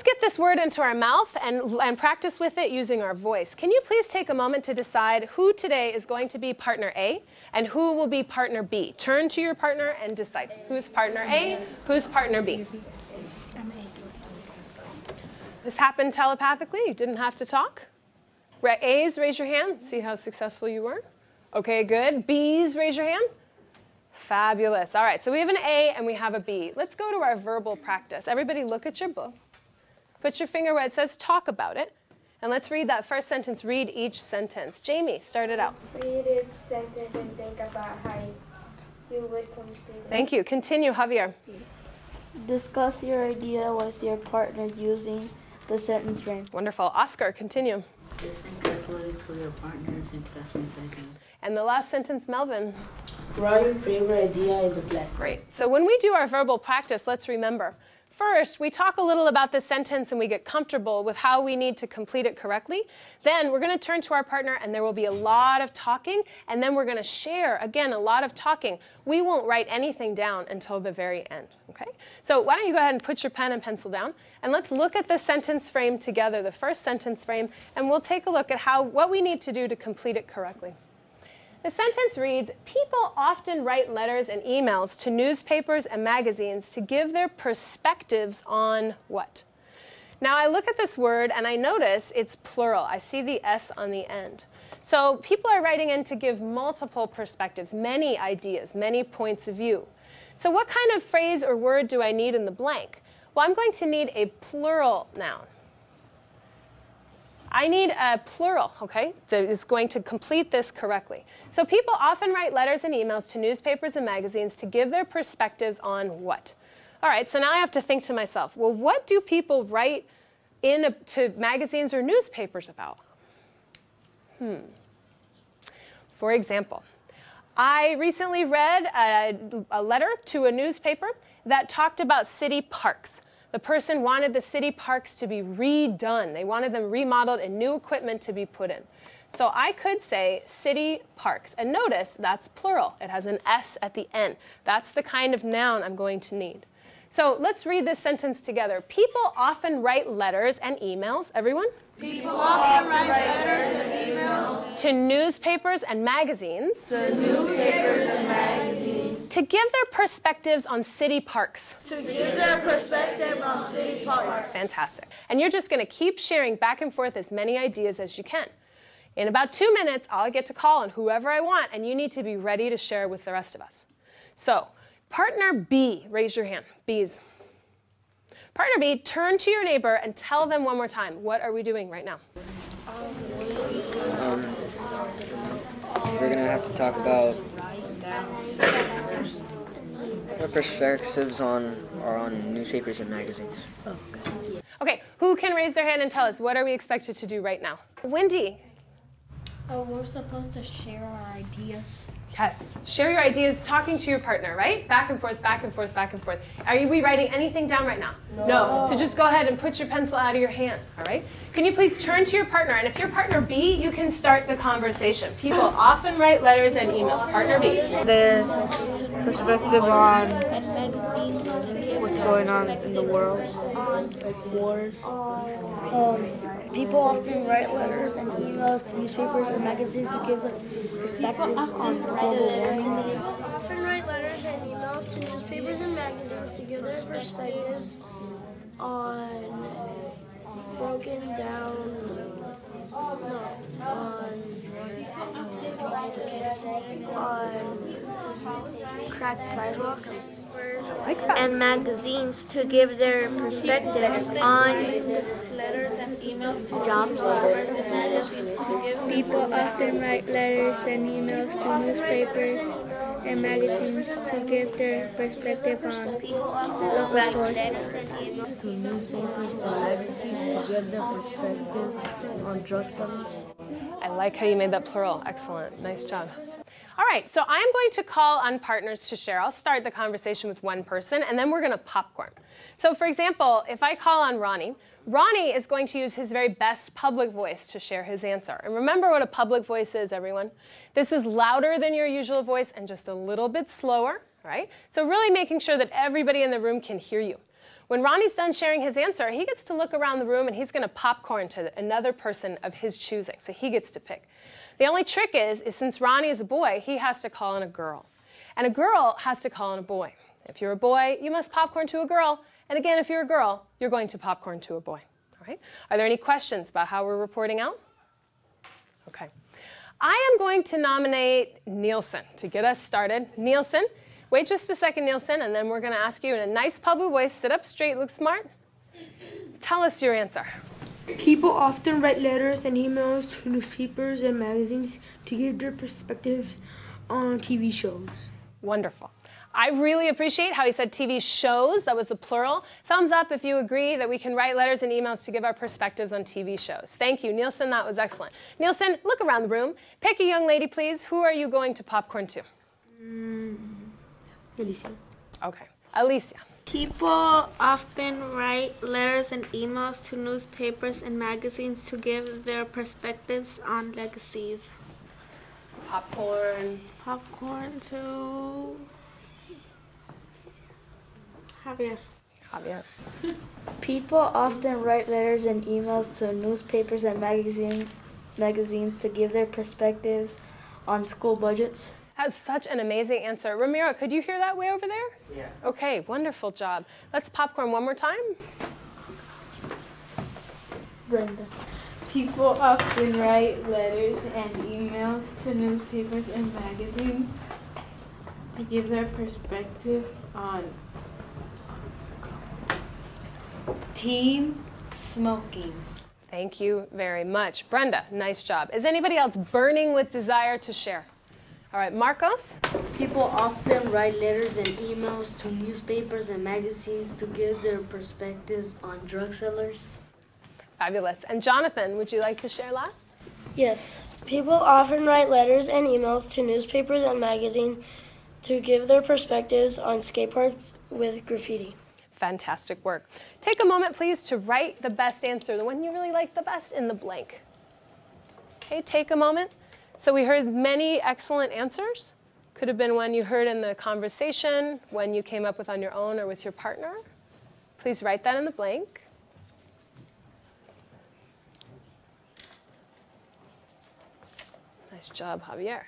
let's get this word into our mouth and, and practice with it using our voice. Can you please take a moment to decide who today is going to be partner A and who will be partner B? Turn to your partner and decide who's partner A, who's partner B. This happened telepathically. You didn't have to talk. A's, raise your hand. See how successful you were. Okay, good. B's, raise your hand. Fabulous. All right, so we have an A and we have a B. Let's go to our verbal practice. Everybody look at your book. Put your finger where it says talk about it. And let's read that first sentence. Read each sentence. Jamie, start it out. Read each sentence and think about how you would complete it. Thank you. Continue, Javier. Discuss your idea with your partner using the sentence frame. Wonderful. Oscar, continue. Listen carefully to your partners and classmates ideas. And the last sentence, Melvin. Write your favorite idea in the black. Great. So when we do our verbal practice, let's remember First, we talk a little about the sentence and we get comfortable with how we need to complete it correctly. Then we're going to turn to our partner and there will be a lot of talking and then we're going to share, again, a lot of talking. We won't write anything down until the very end, okay? So why don't you go ahead and put your pen and pencil down and let's look at the sentence frame together, the first sentence frame, and we'll take a look at how what we need to do to complete it correctly. The sentence reads People often write letters and emails to newspapers and magazines to give their perspectives on what? Now I look at this word and I notice it's plural. I see the S on the end. So people are writing in to give multiple perspectives, many ideas, many points of view. So what kind of phrase or word do I need in the blank? Well, I'm going to need a plural noun. I need a plural, okay, that is going to complete this correctly. So people often write letters and emails to newspapers and magazines to give their perspectives on what? All right, so now I have to think to myself, well, what do people write in a, to magazines or newspapers about? Hmm. For example, I recently read a, a letter to a newspaper that talked about city parks. The person wanted the city parks to be redone. They wanted them remodeled and new equipment to be put in. So I could say city parks. And notice that's plural. It has an S at the end. That's the kind of noun I'm going to need. So let's read this sentence together. People often write letters and emails. Everyone? People often write letters and emails to newspapers and magazines. To newspapers and magazines. To give their perspectives on city parks. To give their perspective on city parks. Fantastic. And you're just going to keep sharing back and forth as many ideas as you can. In about two minutes, I'll get to call on whoever I want, and you need to be ready to share with the rest of us. So, Partner B, raise your hand. B's. Partner B, turn to your neighbor and tell them one more time. What are we doing right now? Um, we're going to have to talk about what perspectives on are on newspapers and magazines. Okay, who can raise their hand and tell us what are we expected to do right now? Wendy. Oh, we're supposed to share our ideas. Yes. Share your ideas talking to your partner, right? Back and forth, back and forth, back and forth. Are you we writing anything down right now? No. no. So just go ahead and put your pencil out of your hand, all right? Can you please turn to your partner? And if your partner B, you can start the conversation. People often write letters and emails. Partner B. Their perspective on what's going on in the world, like wars. Um, people often write letters and emails to newspapers and magazines to give their perspectives on global warming. Often write letters and emails to newspapers and magazines to give their perspectives on broken down no, on cracked sidewalks and magazines to give their perspectives on letters and emails to jobs. People often write letters and emails to newspapers and magazines to give their perspective on local stores. To newspapers and magazines to give their perspective on. I like how you made that plural. Excellent. Nice job. All right, so I'm going to call on partners to share. I'll start the conversation with one person, and then we're going to popcorn. So, for example, if I call on Ronnie, Ronnie is going to use his very best public voice to share his answer. And remember what a public voice is, everyone. This is louder than your usual voice and just a little bit slower, right? So, really making sure that everybody in the room can hear you. When Ronnie's done sharing his answer, he gets to look around the room and he's going to popcorn to another person of his choosing. So he gets to pick. The only trick is, is since Ronnie is a boy, he has to call in a girl. And a girl has to call in a boy. If you're a boy, you must popcorn to a girl. And again, if you're a girl, you're going to popcorn to a boy. All right? Are there any questions about how we're reporting out? Okay. I am going to nominate Nielsen to get us started. Nielsen, wait just a second, Nielsen, and then we're going to ask you in a nice public voice, sit up straight, look smart. Tell us your answer. People often write letters and emails to newspapers and magazines to give their perspectives on TV shows. Wonderful. I really appreciate how he said TV shows. That was the plural. Thumbs up if you agree that we can write letters and emails to give our perspectives on TV shows. Thank you, Nielsen. That was excellent. Nielsen, look around the room. Pick a young lady, please. Who are you going to popcorn to? Mm, Alicia. Okay. Alicia. People often write letters and emails to newspapers and magazines to give their perspectives on legacies. Popcorn. Popcorn to Javier. Javier. People often write letters and emails to newspapers and magazine, magazines to give their perspectives on school budgets. That's such an amazing answer. Ramiro, could you hear that way over there? Yeah. Okay, wonderful job. Let's popcorn one more time. Brenda. People often write letters and emails to newspapers and magazines to give their perspective on teen smoking. Thank you very much. Brenda, nice job. Is anybody else burning with desire to share? All right, Marcos? People often write letters and emails to newspapers and magazines to give their perspectives on drug sellers. Fabulous. And Jonathan, would you like to share last? Yes. People often write letters and emails to newspapers and magazines to give their perspectives on skate parks with graffiti. Fantastic work. Take a moment, please, to write the best answer, the one you really like the best, in the blank. Okay, take a moment. So we heard many excellent answers. Could have been one you heard in the conversation, one you came up with on your own or with your partner. Please write that in the blank. Nice job, Javier.